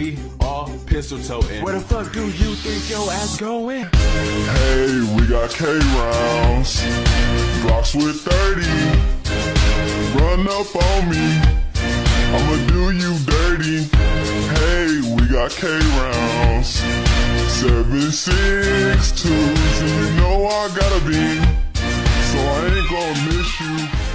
we all pistol toting. Where the fuck do you think your ass going? Hey, we got K rounds, Glocks with 30. Run up on me, I'ma do you dirty. Hey, we got K rounds, seven six twos, and you know I gotta be, so I ain't gonna miss you.